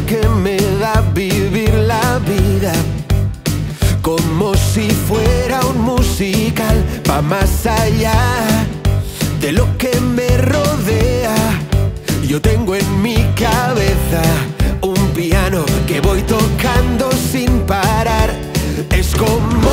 que me da vivir la vida. Como si fuera un musical, va más allá de lo que me rodea. Yo tengo en mi cabeza un piano que voy tocando sin parar. Es como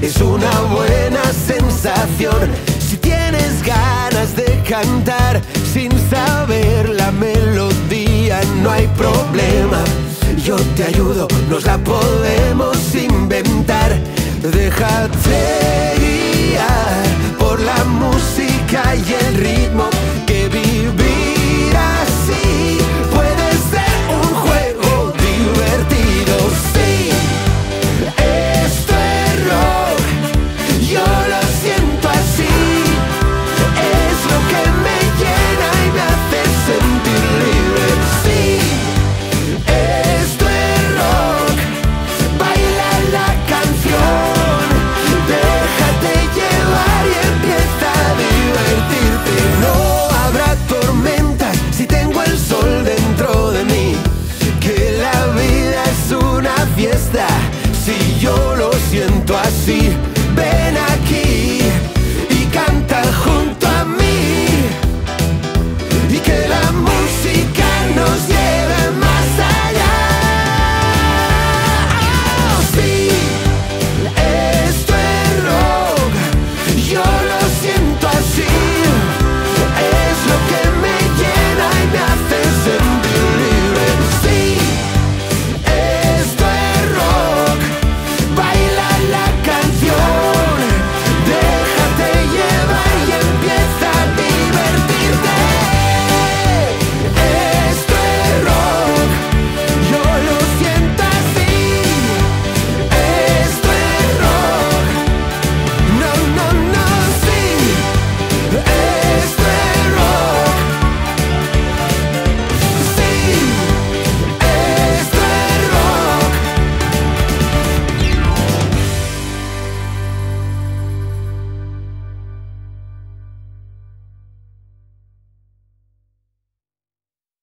es una buena sensación. Si tienes ganas de cantar sin saber la melodía, no hay problema. Yo te ayudo, nos la podemos